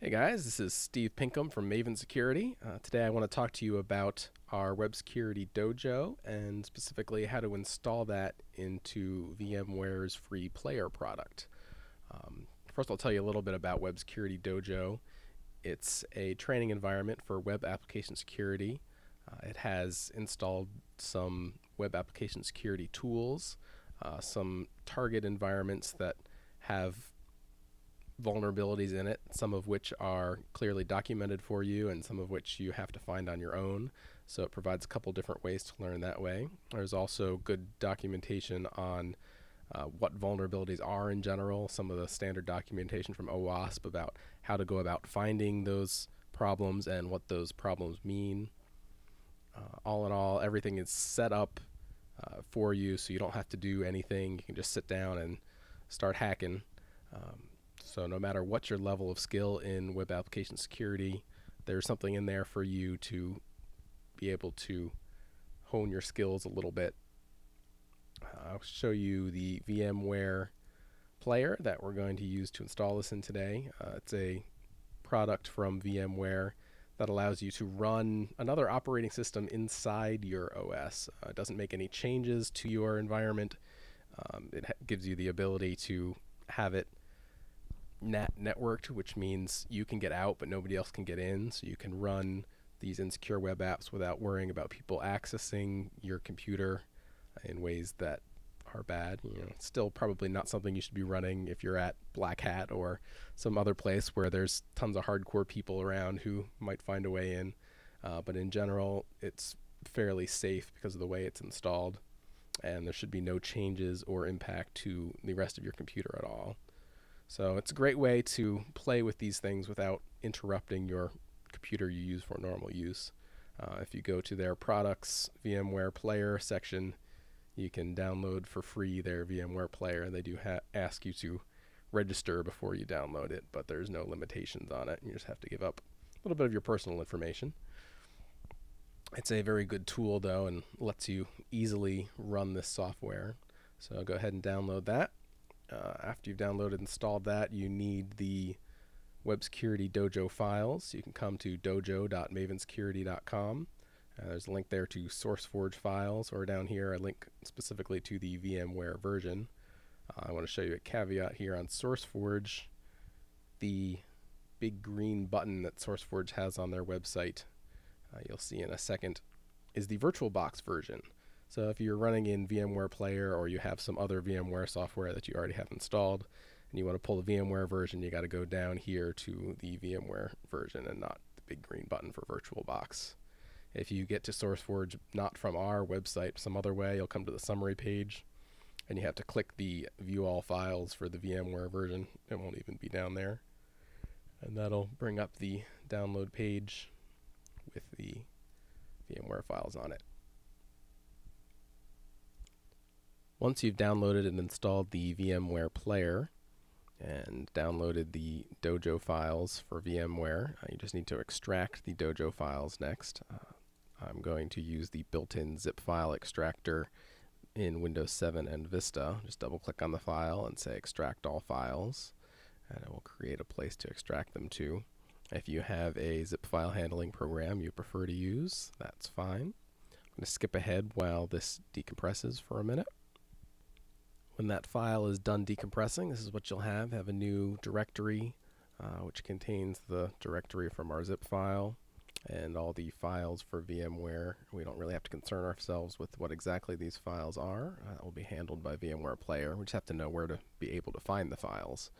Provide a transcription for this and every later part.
Hey guys, this is Steve Pinkham from Maven Security. Uh, today I want to talk to you about our Web Security Dojo and specifically how to install that into VMware's free player product. Um, first, I'll tell you a little bit about Web Security Dojo. It's a training environment for web application security. Uh, it has installed some web application security tools, uh, some target environments that have vulnerabilities in it, some of which are clearly documented for you and some of which you have to find on your own. So it provides a couple different ways to learn that way. There's also good documentation on uh, what vulnerabilities are in general, some of the standard documentation from OWASP about how to go about finding those problems and what those problems mean. Uh, all in all, everything is set up uh, for you so you don't have to do anything. You can just sit down and start hacking. Um, so no matter what your level of skill in web application security, there's something in there for you to be able to hone your skills a little bit. I'll show you the VMware player that we're going to use to install this in today. Uh, it's a product from VMware that allows you to run another operating system inside your OS. Uh, it doesn't make any changes to your environment. Um, it gives you the ability to have it NAT networked, which means you can get out but nobody else can get in. So you can run these insecure web apps without worrying about people accessing your computer in ways that are bad. You know, still probably not something you should be running if you're at Black Hat or some other place where there's tons of hardcore people around who might find a way in. Uh, but in general, it's fairly safe because of the way it's installed, and there should be no changes or impact to the rest of your computer at all. So it's a great way to play with these things without interrupting your computer you use for normal use. Uh, if you go to their products VMware Player section, you can download for free their VMware Player. They do ask you to register before you download it, but there's no limitations on it. You just have to give up a little bit of your personal information. It's a very good tool, though, and lets you easily run this software. So go ahead and download that. Uh, after you've downloaded and installed that, you need the Web Security Dojo files. You can come to dojo.mavensecurity.com. Uh, there's a link there to SourceForge files, or down here, a link specifically to the VMware version. Uh, I want to show you a caveat here on SourceForge. The big green button that SourceForge has on their website, uh, you'll see in a second, is the VirtualBox version. So if you're running in VMware Player or you have some other VMware software that you already have installed and you want to pull the VMware version, you got to go down here to the VMware version and not the big green button for VirtualBox. If you get to SourceForge not from our website, some other way, you'll come to the summary page and you have to click the view all files for the VMware version. It won't even be down there. And that'll bring up the download page with the VMware files on it. Once you've downloaded and installed the VMware player and downloaded the Dojo files for VMware, uh, you just need to extract the Dojo files next. Uh, I'm going to use the built-in zip file extractor in Windows 7 and Vista. Just double click on the file and say extract all files and it will create a place to extract them to. If you have a zip file handling program you prefer to use, that's fine. I'm going to skip ahead while this decompresses for a minute. When that file is done decompressing, this is what you'll have. Have a new directory, uh, which contains the directory from our zip file and all the files for VMware. We don't really have to concern ourselves with what exactly these files are. Uh, that will be handled by VMware Player. We just have to know where to be able to find the files.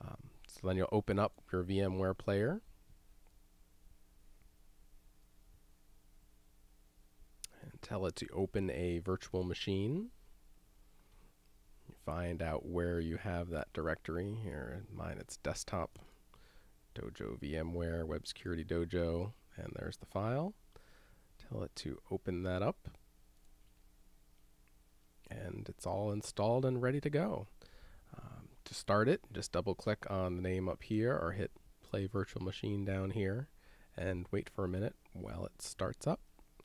Um, so then you'll open up your VMware Player. And tell it to open a virtual machine find out where you have that directory. Here in mine it's desktop, Dojo VMware, Web Security Dojo, and there's the file. Tell it to open that up. And it's all installed and ready to go. Um, to start it, just double click on the name up here or hit play virtual machine down here and wait for a minute while it starts up.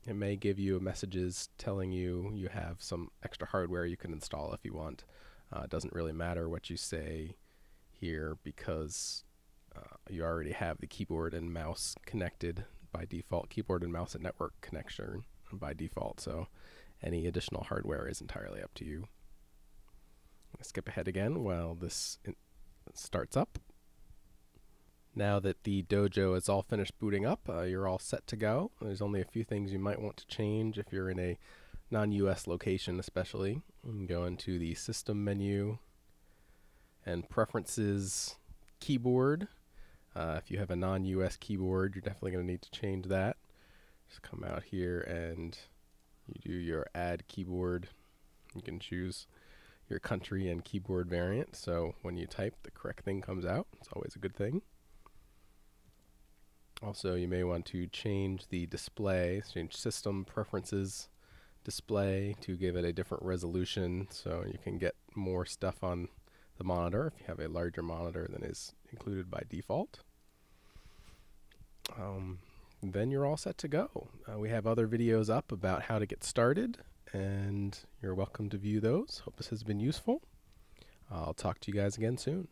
It may give you messages telling you you have some extra hardware you can install if you want. Uh, it doesn't really matter what you say here because uh, you already have the keyboard and mouse connected by default, keyboard and mouse and network connection by default. So any additional hardware is entirely up to you. skip ahead again while this starts up. Now that the dojo is all finished booting up, uh, you're all set to go. There's only a few things you might want to change if you're in a non-US location especially. You can go into the system menu and preferences keyboard. Uh, if you have a non-US keyboard, you're definitely going to need to change that. Just come out here and you do your add keyboard. You can choose your country and keyboard variant. So when you type, the correct thing comes out. It's always a good thing. Also, you may want to change the display, change system preferences display to give it a different resolution so you can get more stuff on the monitor if you have a larger monitor than is included by default. Um, then you're all set to go. Uh, we have other videos up about how to get started, and you're welcome to view those. Hope this has been useful. I'll talk to you guys again soon.